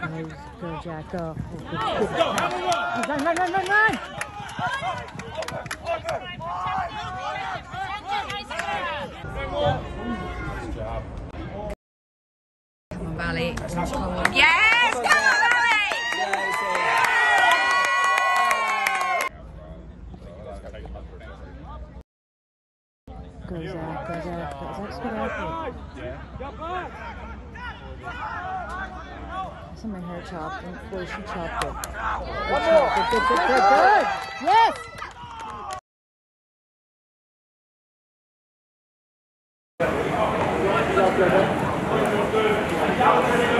Go, Jack, go. Run, run, run, run, run! Come on, Valley. Yes! Come on, Valley! Go, Zach, go, Zach. Of my hair chopped. and Boy, she chopped it. Good, good, good, good, good. Yes! Pressure, Zach.